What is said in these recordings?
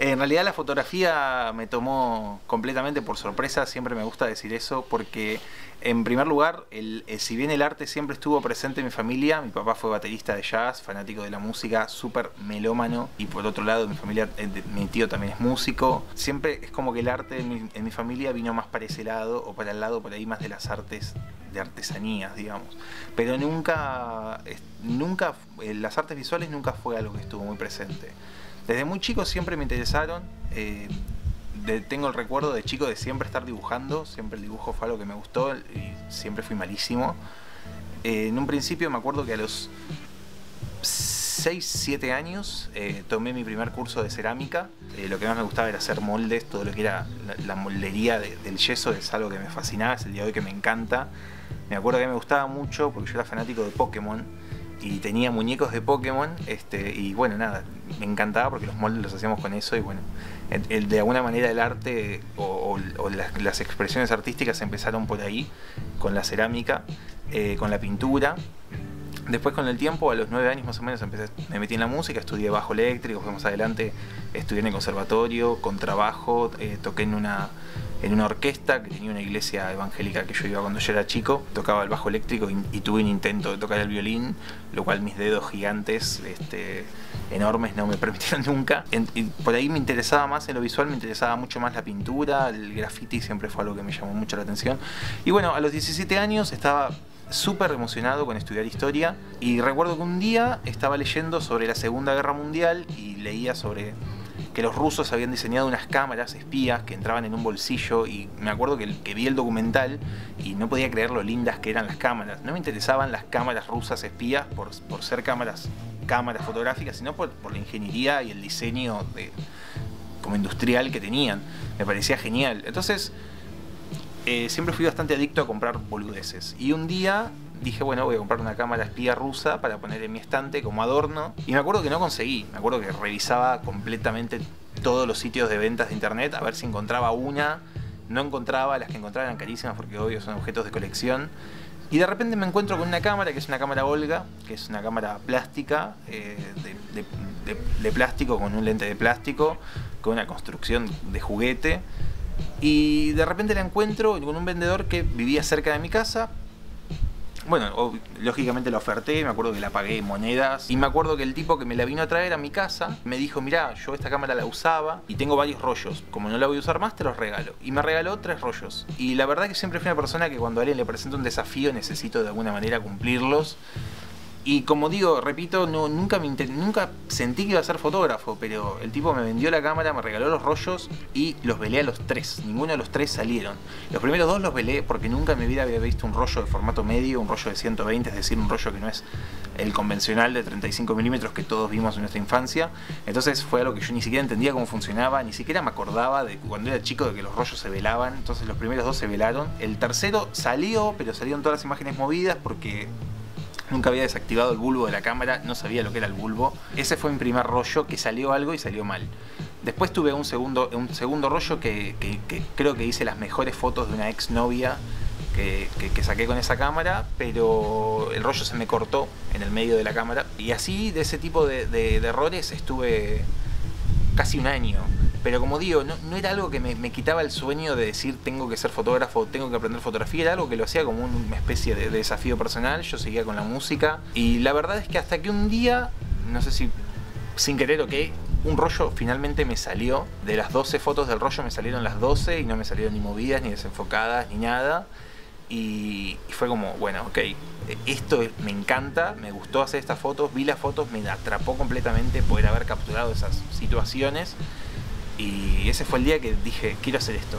En realidad la fotografía me tomó completamente por sorpresa, siempre me gusta decir eso, porque en primer lugar, el, eh, si bien el arte siempre estuvo presente en mi familia, mi papá fue baterista de jazz, fanático de la música, súper melómano, y por otro lado mi familia, eh, mi tío también es músico, siempre es como que el arte en mi, familia vino más para ese lado, o para el lado por ahí más de las artes de artesanías, digamos. Pero nunca, nunca, eh, las artes visuales nunca fue algo que estuvo muy presente. Desde muy chico siempre me interesaron. Eh, tengo el recuerdo de chico de siempre estar dibujando. Siempre el dibujo fue algo que me gustó y siempre fui malísimo. Eh, en un principio me acuerdo que a los 6, 7 años eh, tomé mi primer curso de cerámica. lo que más me gustaba era hacer moldes, todo lo que era la, moldería del yeso es algo que me fascinaba, es el día de hoy que me encanta. Me acuerdo que me gustaba mucho porque yo era fanático de Pokémon y tenía muñecos de Pokémon este, y bueno, nada, me encantaba porque los moldes los hacíamos con eso y bueno, de alguna manera el arte o, las, expresiones artísticas empezaron por ahí, con la cerámica, eh, con la pintura. Después con el tiempo, a los nueve años más o menos, empecé, me metí en la música, estudié bajo eléctrico, más adelante estudié en el conservatorio, con trabajo, eh, toqué en una en una orquesta que tenía una iglesia evangélica que yo iba cuando yo era chico, tocaba el bajo eléctrico y, tuve un intento de tocar el violín, lo cual mis dedos gigantes, este, enormes, no me permitieron nunca. por ahí me interesaba más en lo visual, me interesaba mucho más la pintura, el graffiti siempre fue algo que me llamó mucho la atención. Y bueno, a los 17 años estaba súper emocionado con estudiar historia y recuerdo que un día estaba leyendo sobre la Segunda Guerra Mundial y leía sobre que los rusos habían diseñado unas cámaras espías que entraban en un bolsillo y me acuerdo que, vi el documental y no podía creer lo lindas que eran las cámaras. No me interesaban las cámaras rusas espías por, ser cámaras, cámaras fotográficas, sino por, la ingeniería y el diseño de, como industrial que tenían. Me parecía genial. Entonces, eh, siempre fui bastante adicto a comprar boludeces. Y un día dije, bueno, voy a comprar una cámara espía rusa para poner en mi estante como adorno. Y me acuerdo que no conseguí. Me acuerdo que revisaba completamente todos los sitios de ventas de internet a ver si encontraba una. No encontraba, las que encontraba eran carísimas porque obvio son objetos de colección. Y de repente me encuentro con una cámara que es una cámara Olga, que es una cámara plástica, eh, de, plástico, con un lente de plástico, con una construcción de juguete. Y de repente la encuentro con un vendedor que vivía cerca de mi casa, bueno, lógicamente la oferté, me acuerdo que la pagué en monedas y me acuerdo que el tipo que me la vino a traer a mi casa me dijo, mira, yo esta cámara la usaba y tengo varios rollos, como no la voy a usar más te los regalo. Y me regaló tres rollos. Y la verdad que siempre fui una persona que cuando a alguien le presenta un desafío necesito de alguna manera cumplirlos y como digo, repito, no, nunca, me nunca sentí que iba a ser fotógrafo, pero el tipo me vendió la cámara, me regaló los rollos y los velé a los tres. Ninguno de los tres salieron. Los primeros dos los velé porque nunca en mi vida había visto un rollo de formato medio, un rollo de 120, es decir, un rollo que no es el convencional de 35 milímetros que todos vimos en nuestra infancia. Entonces fue algo que yo ni siquiera entendía cómo funcionaba, ni siquiera me acordaba de cuando era chico de que los rollos se velaban. Entonces los primeros dos se velaron. El tercero salió, pero salieron todas las imágenes movidas porque Nunca había desactivado el bulbo de la cámara, no sabía lo que era el bulbo. Ese fue mi primer rollo que salió algo y salió mal. Después tuve un segundo, un segundo rollo que, creo que hice las mejores fotos de una ex novia que, saqué con esa cámara, pero el rollo se me cortó en el medio de la cámara. Y así, de ese tipo de errores, estuve casi un año pero como digo, no, era algo que me, quitaba el sueño de decir tengo que ser fotógrafo, tengo que aprender fotografía, era algo que lo hacía como una especie de, desafío personal, yo seguía con la música. Y la verdad es que hasta que un día, no sé si sin querer o qué, un rollo finalmente me salió, de las 12 fotos del rollo me salieron las 12 y no me salieron ni movidas, ni desenfocadas, ni nada. Y, y, fue como, bueno, ok, esto me encanta, me gustó hacer estas fotos, vi las fotos, me atrapó completamente poder haber capturado esas situaciones y ese fue el día que dije, quiero hacer esto.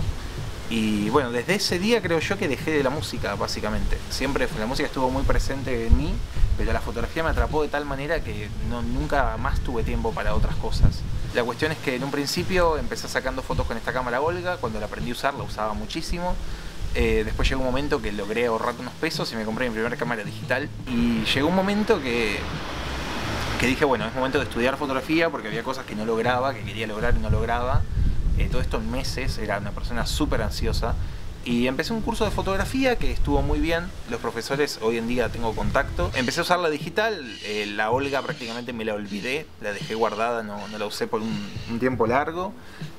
Y bueno, desde ese día creo yo que dejé de la música, básicamente. Siempre la música estuvo muy presente en mí, pero la fotografía me atrapó de tal manera que no, nunca más tuve tiempo para otras cosas. La cuestión es que en un principio empecé sacando fotos con esta cámara Olga, cuando la aprendí a usar la usaba muchísimo. Eh, después llegó un momento que logré ahorrar unos pesos y me compré mi primera cámara digital. Y llegó un momento que que dije, bueno, es momento de estudiar fotografía porque había cosas que no lograba, que quería lograr y no lograba. Eh, todo esto en meses, era una persona súper ansiosa Y empecé un curso de fotografía que estuvo muy bien. Los profesores hoy en día tengo contacto. Empecé a usar la digital. Eh, la Olga prácticamente me la olvidé. La dejé guardada, no, no la usé por un, tiempo largo.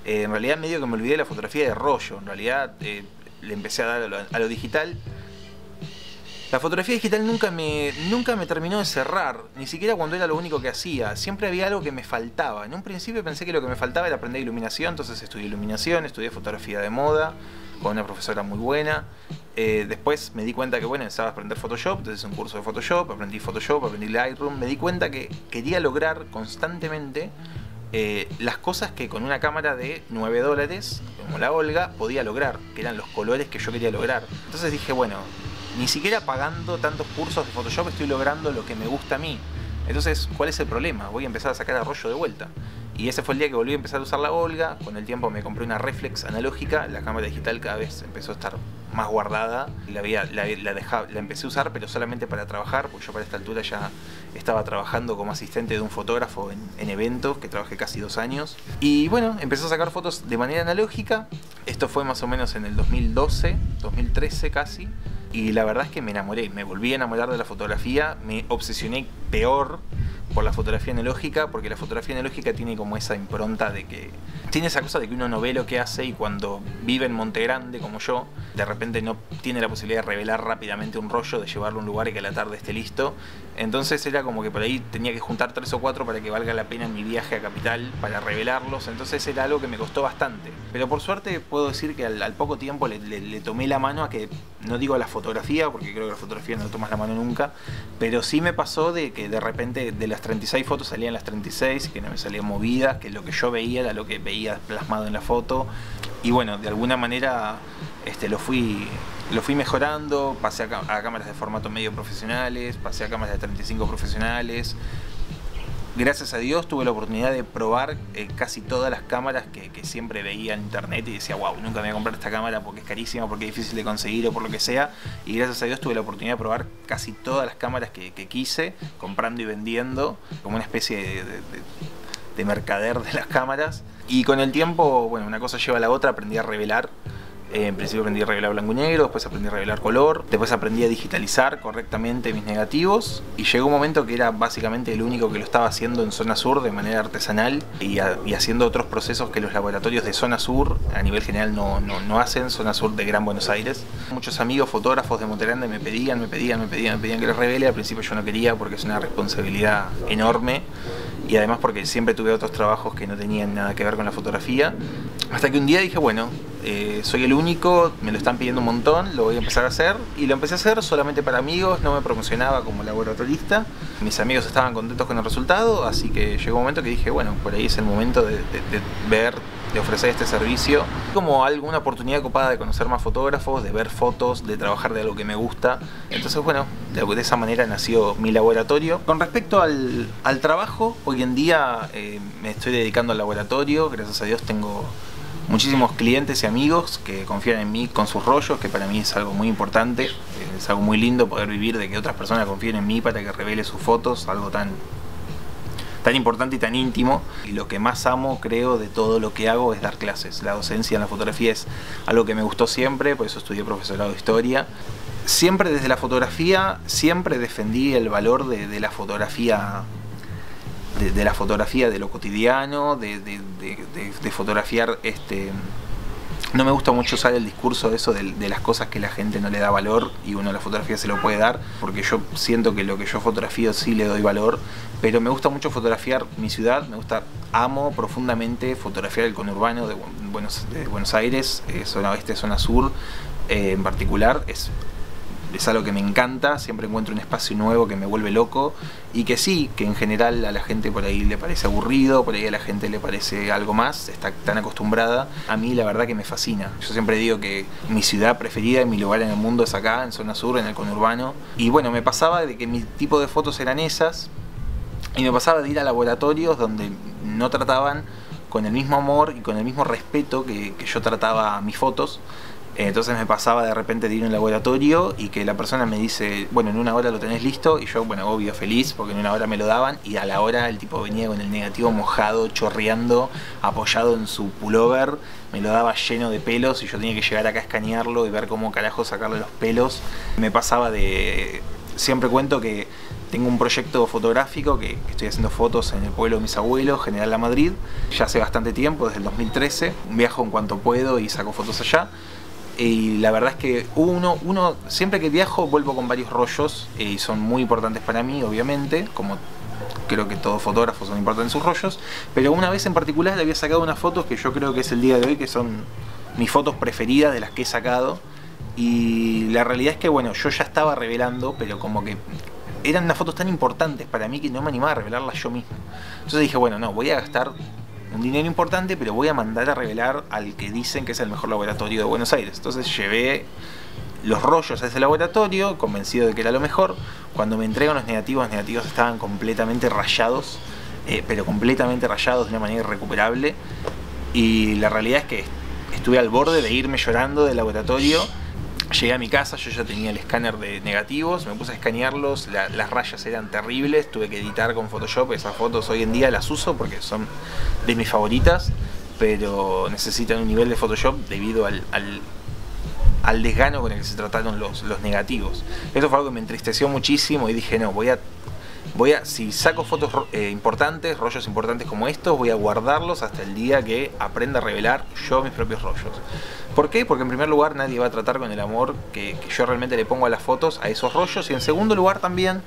Eh, en realidad medio que me olvidé de la fotografía de rollo. En realidad eh, le empecé a dar a lo, digital. La fotografía digital nunca me, nunca me terminó de cerrar, ni siquiera cuando era lo único que hacía. Siempre había algo que me faltaba. En un principio pensé que lo que me faltaba era aprender iluminación, entonces estudié iluminación, estudié fotografía de moda, con una profesora muy buena. Eh, después me di cuenta que, bueno, necesitaba aprender Photoshop, entonces un curso de Photoshop, aprendí Photoshop, aprendí Lightroom. Me di cuenta que quería lograr constantemente eh, las cosas que con una cámara de 9 dólares, como la Olga, podía lograr, que eran los colores que yo quería lograr. Entonces dije, bueno, ni siquiera pagando tantos cursos de Photoshop estoy logrando lo que me gusta a mí. Entonces, ¿cuál es el problema? Voy a empezar a sacar arroyo de vuelta. Y ese fue el día que volví a empezar a usar la Olga. Con el tiempo me compré una reflex analógica. La cámara digital cada vez empezó a estar más guardada. La, había, la, la, la empecé a usar, pero solamente para trabajar, porque yo para esta altura ya estaba trabajando como asistente de un fotógrafo en, en eventos, que trabajé casi dos años. Y bueno, empecé a sacar fotos de manera analógica. Esto fue más o menos en el 2012, 2013 casi. Y la verdad es que me enamoré, me volví a enamorar de la fotografía, me obsesioné peor por la fotografía analógica, porque la fotografía analógica tiene como esa impronta de que tiene esa cosa de que uno no ve lo que hace y cuando vive en Monte Grande como yo, de repente no tiene la posibilidad de revelar rápidamente un rollo, de llevarlo a un lugar y que a la tarde esté listo. Entonces era como que por ahí tenía que juntar tres o cuatro para que valga la pena mi viaje a Capital para revelarlos. Entonces era algo que me costó bastante. Pero por suerte puedo decir que al, poco tiempo le, tomé la mano a que, no digo a la fotografía, porque creo que la fotografía no tomas la mano nunca, pero sí me pasó de que de repente de las 36 fotos salían las 36, que no me salían movidas, que lo que yo veía era lo que veía plasmado en la foto. Y bueno, de alguna manera este, lo, fui, lo fui mejorando, pasé a, cámaras de formato medio profesionales, pasé a cámaras de 35 profesionales. Gracias a Dios tuve la oportunidad de probar eh, casi todas las cámaras que, siempre veía en internet y decía, wow, nunca me voy a comprar esta cámara porque es carísima, porque es difícil de conseguir o por lo que sea. Y gracias a Dios tuve la oportunidad de probar casi todas las cámaras que, quise, comprando y vendiendo, como una especie de, de mercader de las cámaras. Y con el tiempo, bueno, una cosa lleva a la otra, aprendí a revelar. Eh, en principio aprendí a revelar blanco y negro, después aprendí a revelar color, después aprendí a digitalizar correctamente mis negativos y llegó un momento que era básicamente el único que lo estaba haciendo en zona sur de manera artesanal y, haciendo otros procesos que los laboratorios de zona sur a nivel general no, no, no, hacen, zona sur de Gran Buenos Aires. Muchos amigos fotógrafos de Monterrey me pedían, me pedían, me pedían, me pedían que les revele, al principio yo no quería porque es una responsabilidad enorme y además porque siempre tuve otros trabajos que no tenían nada que ver con la fotografía. Hasta que un día dije, bueno, eh, soy el único, me lo están pidiendo un montón, lo voy a empezar a hacer. Y lo empecé a hacer solamente para amigos, no me promocionaba como laboratorista. Mis amigos estaban contentos con el resultado, así que llegó un momento que dije, bueno, por ahí es el momento de, ver de ofrecer este servicio como alguna oportunidad copada de conocer más fotógrafos, de ver fotos, de trabajar de algo que me gusta. Entonces, bueno, de, esa manera nació mi laboratorio. Con respecto al, trabajo, hoy en día eh, me estoy dedicando al laboratorio, gracias a Dios tengo muchísimos clientes y amigos que confían en mí con sus rollos, que para mí es algo muy importante, es algo muy lindo poder vivir de que otras personas confíen en mí para que revele sus fotos, algo tan tan importante y tan íntimo. Y lo que más amo, creo, de todo lo que hago es dar clases. La docencia en la fotografía es algo que me gustó siempre, por eso estudié profesorado de historia. Siempre desde la fotografía, siempre defendí el valor de la fotografía de, la fotografía de lo cotidiano, de, fotografiar este no me gusta mucho usar el discurso de eso de, las cosas que la gente no le da valor y uno la fotografía se lo puede dar, porque yo siento que lo que yo fotografío sí le doy valor, pero me gusta mucho fotografiar mi ciudad, me gusta, amo profundamente fotografiar el conurbano de Buenos, Buenos Aires, eh, zona oeste, zona sur eh, en particular, es es algo que me encanta, siempre encuentro un espacio nuevo que me vuelve loco y que sí, que en general a la gente por ahí le parece aburrido, por ahí a la gente le parece algo más, está tan acostumbrada. A mí la verdad que me fascina. Yo siempre digo que mi ciudad preferida y mi lugar en el mundo es acá, en zona sur, en el conurbano. Y bueno, me pasaba de que mi tipo de fotos eran esas y me pasaba de ir a laboratorios donde no trataban con el mismo amor y con el mismo respeto que, que yo trataba mis fotos Entonces me pasaba de repente de ir a un laboratorio y que la persona me dice, bueno, en una hora lo tenés listo, y yo, bueno, obvio, feliz, porque en una hora me lo daban, y a la hora el tipo venía con el negativo mojado, chorreando, apoyado en su pullover, me lo daba lleno de pelos y yo tenía que llegar acá a escanearlo y ver cómo carajo sacarle los pelos. Me pasaba de... Siempre cuento que tengo un proyecto fotográfico que, estoy haciendo fotos en el pueblo de mis abuelos, General La Madrid, ya hace bastante tiempo, desde el 2013. Viajo en cuanto puedo y saco fotos allá y la verdad es que uno, uno, siempre que viajo vuelvo con varios rollos eh, y son muy importantes para mí, obviamente, como creo que todos fotógrafos son importantes sus rollos, pero una vez en particular le había sacado unas fotos que yo creo que es el día de hoy, que son mis fotos preferidas de las que he sacado. Y la realidad es que, bueno, yo ya estaba revelando, pero como que eran unas fotos tan importantes para mí que no me animaba a revelarlas yo mismo. Entonces dije, bueno, no, voy a gastar un dinero importante, pero voy a mandar a revelar al que dicen que es el mejor laboratorio de Buenos Aires. Entonces llevé los rollos a ese laboratorio, convencido de que era lo mejor. Cuando me entregan los negativos, los negativos estaban completamente rayados, eh, pero completamente rayados de una manera irrecuperable. Y la realidad es que estuve al borde de irme llorando del laboratorio Llegué a mi casa, yo ya tenía el escáner de negativos, me puse a escanearlos, las rayas eran terribles, tuve que editar con Photoshop, esas fotos hoy en día las uso porque son de mis favoritas, pero necesitan un nivel de Photoshop debido al, al, desgano con el que se trataron los, los negativos. Esto fue algo que me entristeció muchísimo y dije, no, voy a voy a, si saco fotos eh, importantes, rollos importantes como estos, voy a guardarlos hasta el día que aprenda a revelar yo mis propios rollos. ¿Por qué? Porque en primer lugar nadie va a tratar con el amor que, yo realmente le pongo a las fotos, a esos rollos, y en segundo lugar también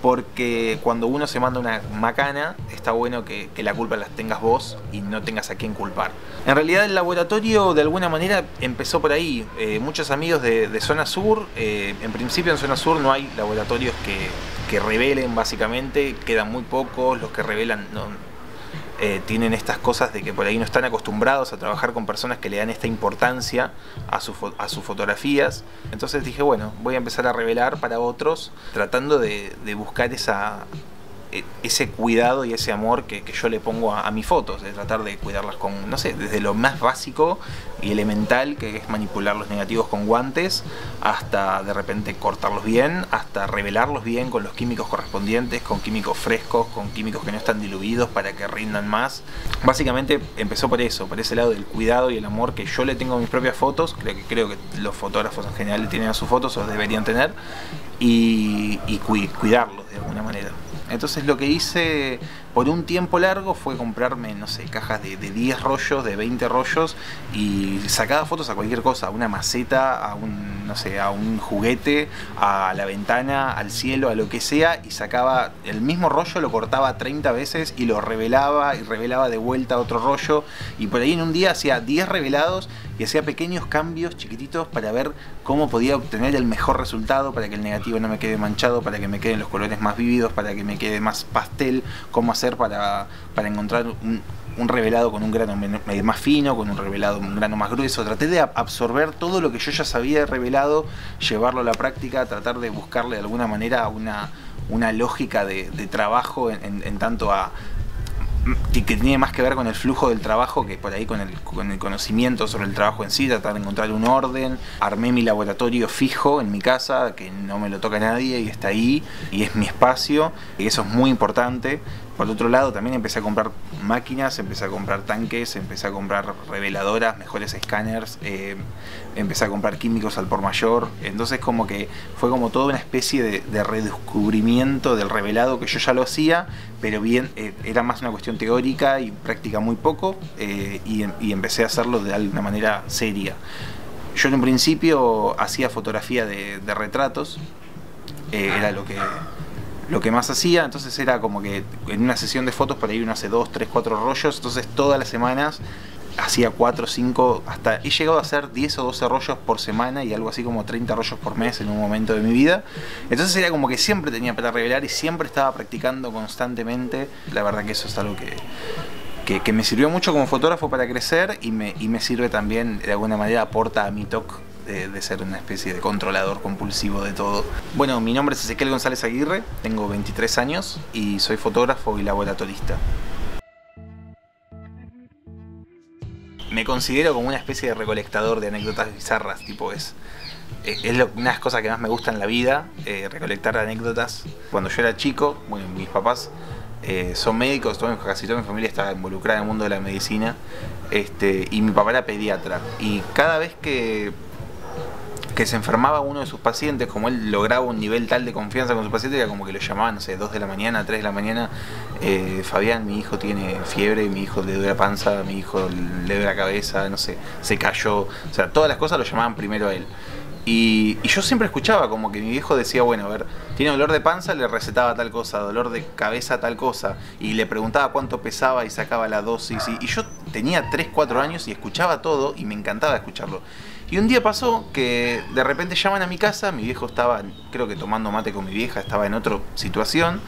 porque cuando uno se manda una macana, está bueno que, la culpa la tengas vos y no tengas a quién culpar. En realidad el laboratorio de alguna manera empezó por ahí. Eh, muchos amigos de, Zona Sur, eh, en principio en Zona Sur no hay laboratorios que, que revelen básicamente, quedan muy pocos, los que revelan eh, tienen estas cosas de que por ahí no están acostumbrados a trabajar con personas que le dan esta importancia a, a sus fotografías. Entonces dije, bueno, voy a empezar a revelar para otros, tratando de buscar esa, ese cuidado y ese amor que, yo le pongo a, mis fotos, de tratar de cuidarlas con, no sé, desde lo más básico y elemental, que es manipular los negativos con guantes, hasta de repente cortarlos bien, hasta revelarlos bien con los químicos correspondientes, con químicos frescos, con químicos que no están diluidos para que rindan más. Básicamente empezó por eso, por ese lado del cuidado y el amor que yo le tengo a mis propias fotos, creo que, creo que los fotógrafos en general tienen a sus fotos o deberían tener, y, y cuidarlos de alguna manera. Entonces lo que hice por un tiempo largo fue comprarme, no sé, cajas de, 10 rollos, de 20 rollos y sacaba fotos a cualquier cosa, a una maceta, a un, no sé, a un juguete, a la ventana, al cielo, a lo que sea y sacaba el mismo rollo, lo cortaba 30 veces y lo revelaba y revelaba de vuelta otro rollo. Y por ahí en un día hacía 10 revelados y hacía pequeños cambios chiquititos para ver cómo podía obtener el mejor resultado, para que el negativo no me quede manchado, para que me queden los colores más vívidos, para que me quede más pastel, cómo hacer para, para encontrar un, revelado con un grano más fino, con un revelado un grano más grueso. Traté de absorber todo lo que yo ya sabía de revelado, llevarlo a la práctica, tratar de buscarle de alguna manera una, una lógica de, trabajo en, tanto a, que tiene más que ver con el flujo del trabajo que por ahí con el, con el conocimiento sobre el trabajo en sí, tratar de encontrar un orden. Armé mi laboratorio fijo en mi casa, que no me lo toca nadie y está ahí, y es mi espacio, y eso es muy importante. Por otro lado, también empecé a comprar máquinas, empecé a comprar tanques, empecé a comprar reveladoras, mejores escáneres, eh, empecé a comprar químicos al por mayor. Entonces como que fue como toda una especie de, redescubrimiento del revelado que yo ya lo hacía, pero bien, eh, era más una cuestión teórica y práctica muy poco, eh, y, empecé a hacerlo de alguna manera seria. Yo en un principio hacía fotografía de retratos, era lo que lo que más hacía, entonces era como que en una sesión de fotos por ahí uno hace dos, tres, cuatro rollos, entonces todas las semanas hacía cuatro, cinco, hasta he llegado a hacer 10 o 12 rollos por semana y algo así como 30 rollos por mes en un momento de mi vida. Entonces era como que siempre tenía para revelar y siempre estaba practicando constantemente. La verdad que eso es algo que, que, me sirvió mucho como fotógrafo para crecer y me, y me sirve también, de alguna manera, aporta a mi toque de, ser una especie de controlador compulsivo de todo. Bueno, mi nombre es Ezequiel González Aguirre, tengo 23 años y soy fotógrafo y laboratorista. me considero como una especie de recolectador de anécdotas bizarras, tipo es es una de las cosas que más me gusta en la vida, eh, recolectar anécdotas. Cuando yo era chico, mis papás eh, son médicos, casi toda mi familia está involucrada en el mundo de la medicina, este, y mi papá era pediatra. Y cada vez que, que se enfermaba uno de sus pacientes, como él lograba un nivel tal de confianza con su paciente, era como que lo llamaban, no sé, 2 de la mañana, 3 de la mañana, eh, Fabián, mi hijo tiene fiebre, mi hijo le duele panza, mi hijo le duele la cabeza, no sé, se cayó, o sea, todas las cosas lo llamaban primero a él. Y, yo siempre escuchaba como que mi viejo decía, bueno, a ver, tiene dolor de panza, le recetaba tal cosa, dolor de cabeza tal cosa, y le preguntaba cuánto pesaba y sacaba la dosis. Y, yo tenía 3, 4 años y escuchaba todo y me encantaba escucharlo. Y un día pasó que de repente llaman a mi casa, mi viejo estaba, creo que tomando mate con mi vieja, estaba en otra situación,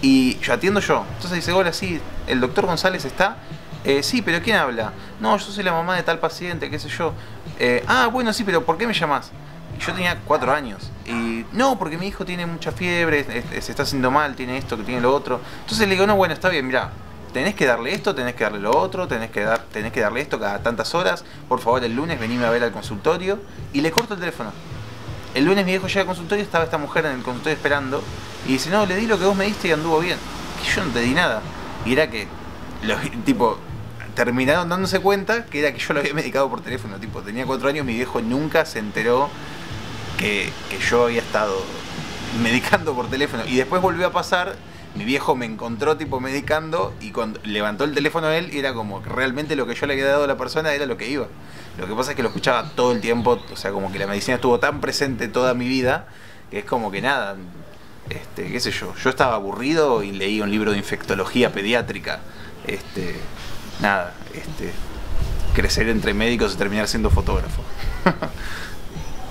y yo atiendo yo. Entonces dice, hola, sí, el doctor González está. Eh, sí, pero ¿quién habla? No, yo soy la mamá de tal paciente, qué sé yo. Eh, ah, bueno, sí, pero ¿por qué me llamas? yo tenía cuatro años. Y no, porque mi hijo tiene mucha fiebre, se está haciendo mal, tiene esto, que tiene lo otro. Entonces le digo, no, bueno, está bien, mira, tenés que darle esto, tenés que darle lo otro, tenés que, dar, tenés que darle esto cada tantas horas. Por favor, el lunes venime a ver al consultorio. Y le corto el teléfono. El lunes mi viejo llega al consultorio, estaba esta mujer en el consultorio esperando. Y dice, no, le di lo que vos me diste y anduvo bien. Y yo no te di nada. Y era que, tipo, terminaron dándose cuenta que era que yo lo había medicado por teléfono. Tipo, tenía cuatro años, mi viejo nunca se enteró que, yo había estado medicando por teléfono. Y después volvió a pasar, mi viejo me encontró tipo medicando y cuando levantó el teléfono a él era como que realmente lo que yo le había dado a la persona era lo que iba. Lo que pasa es que lo escuchaba todo el tiempo, o sea, como que la medicina estuvo tan presente toda mi vida que es como que nada, este, qué sé yo, yo estaba aburrido y leí un libro de infectología pediátrica. Este, nada, este, crecer entre médicos y terminar siendo fotógrafo.